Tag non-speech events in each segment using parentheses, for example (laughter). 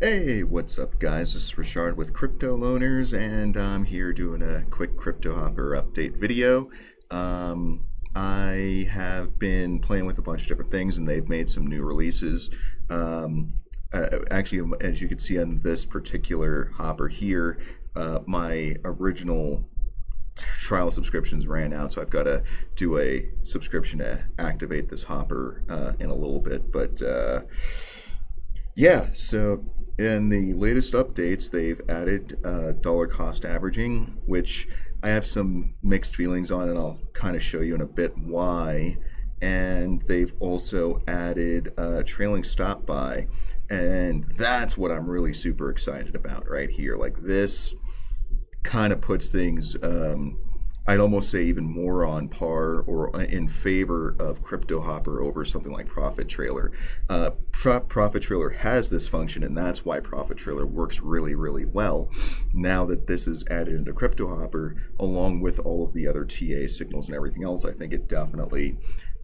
Hey, what's up, guys? This is Richard with Crypto Loaners, and I'm here doing a quick Crypto Hopper update video. Um, I have been playing with a bunch of different things, and they've made some new releases. Um, uh, actually, as you can see on this particular hopper here, uh, my original trial subscriptions ran out, so I've got to do a subscription to activate this hopper uh, in a little bit. But uh, yeah, so in the latest updates, they've added uh, dollar cost averaging, which I have some mixed feelings on, and I'll kind of show you in a bit why. And they've also added uh, trailing stop buy, and that's what I'm really super excited about right here. Like this kind of puts things, um, I'd almost say even more on par or in favor of Crypto Hopper over something like Profit Trailer. Uh, Profit Trailer has this function, and that's why Profit Trailer works really, really well. Now that this is added into Crypto Hopper, along with all of the other TA signals and everything else, I think it definitely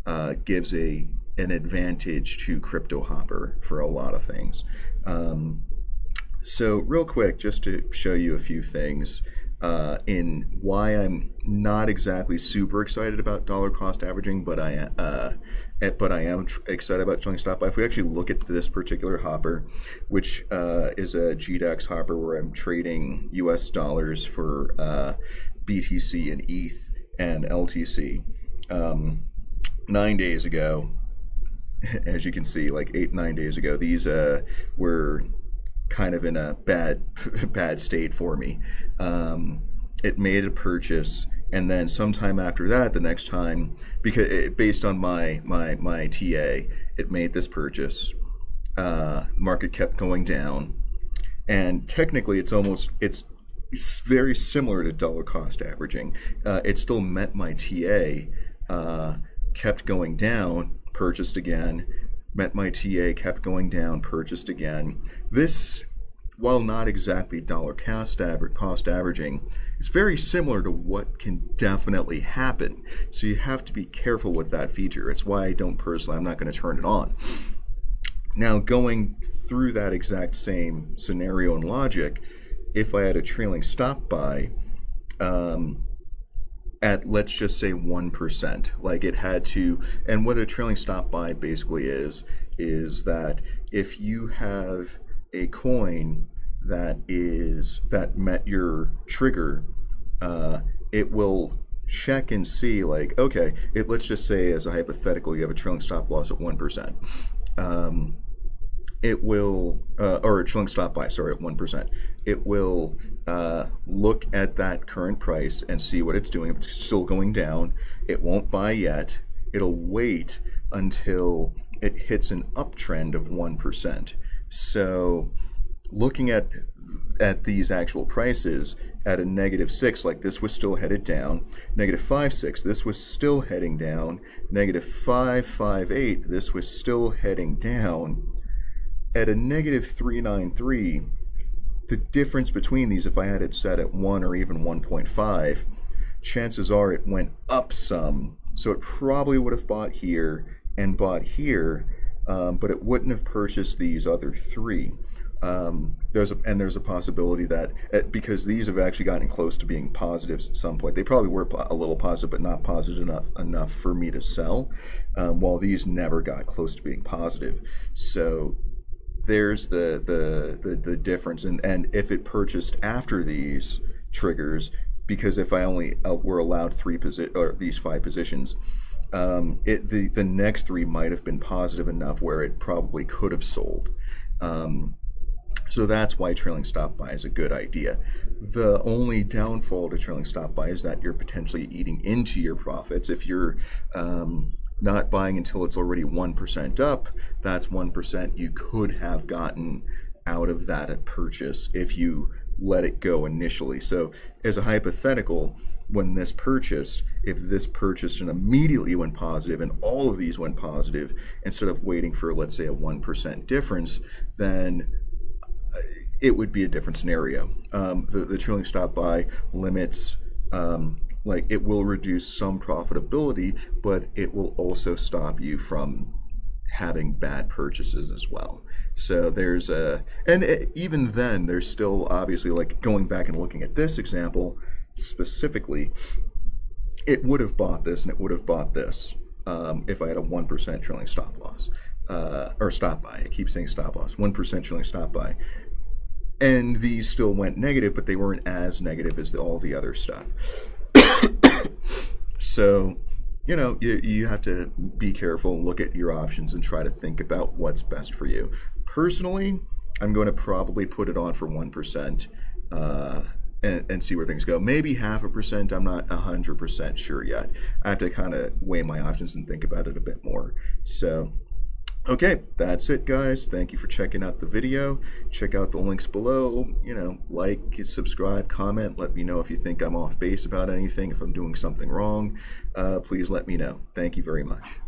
uh, gives a an advantage to Crypto Hopper for a lot of things. Um, so real quick, just to show you a few things uh, in why I'm not exactly super excited about dollar cost averaging, but I uh, but I am excited about trailing stop buy. If we actually look at this particular hopper, which uh, is a GDAX hopper where I'm trading U.S. dollars for uh, BTC and ETH and LTC, um, nine days ago, (laughs) as you can see, like eight nine days ago, these uh, were kind of in a bad (laughs) bad state for me. Um, it made a purchase, and then sometime after that, the next time, because it, based on my my my TA, it made this purchase. Uh, market kept going down, and technically, it's almost it's very similar to dollar cost averaging. Uh, it still met my TA, uh, kept going down, purchased again, met my TA, kept going down, purchased again. This, while not exactly dollar cost, aver- cost averaging, is very similar to what can definitely happen. So you have to be careful with that feature. It's why I don't personally, I'm not going to turn it on. Now, going through that exact same scenario and logic, if I had a trailing stop buy, um, at let's just say 1%. Like it had to, and what a trailing stop buy basically is, is that if you have a coin that is, that met your trigger, uh, it will check and see like, okay, it, let's just say as a hypothetical, you have a trailing stop loss at 1%. Um, it will, uh, or a trailing stop buy, sorry, at 1%. It will uh, look at that current price and see what it's doing. If it's still going down, it won't buy yet. It'll wait until it hits an uptrend of 1%. So looking at at these actual prices at a negative 6 like this was still headed down negative 5 6 this was still heading down negative 5 5 8 this was still heading down at a negative 393, the difference between these, if I had it set at 1 or even 1.5, chances are it went up some. So it probably would have bought here and bought here, um, but it wouldn't have purchased these other three. Um, there's a, and there's a possibility that uh, because these have actually gotten close to being positives at some point, they probably were a little positive, but not positive enough enough for me to sell. Um, while these never got close to being positive, so there's the, the the the difference and and if it purchased after these triggers because if I only uh, were allowed three posi- or these five positions um, it the the next three might have been positive enough where it probably could have sold um, so that's why trailing stop buy is a good idea. The only downfall to trailing stop buy is that you're potentially eating into your profits. If you're um, not buying until it's already 1% up, that's 1% you could have gotten out of that purchase if you let it go initially. So, as a hypothetical, when this purchased, if this purchased and immediately went positive and all of these went positive, instead of waiting for, let's say, a 1% difference, then uh, it would be a different scenario. Um, the, the trailing stop buy limits um, like it will reduce some profitability, but it will also stop you from having bad purchases as well. So there's a, and it, even then, there's still obviously like going back and looking at this example specifically, it would have bought this and it would have bought this um, if I had a 1% trailing stop loss. Uh, or stop buy. I keep saying stop loss. 1% trailing stop buy. And these still went negative, but they weren't as negative as the, all the other stuff. (coughs) so, you know, you, you have to be careful, and look at your options, and try to think about what's best for you. Personally, I'm going to probably put it on for 1%. Uh, and, and, see where things go. Maybe half a percent. I'm not hundred percent sure yet. I have to kind of weigh my options and think about it a bit more. So Okay, that's it, guys. Thank you for checking out the video. Check out the links below. You know, like, subscribe, comment. Let me know if you think I'm off base about anything, if I'm doing something wrong. Uh, please let me know. Thank you very much.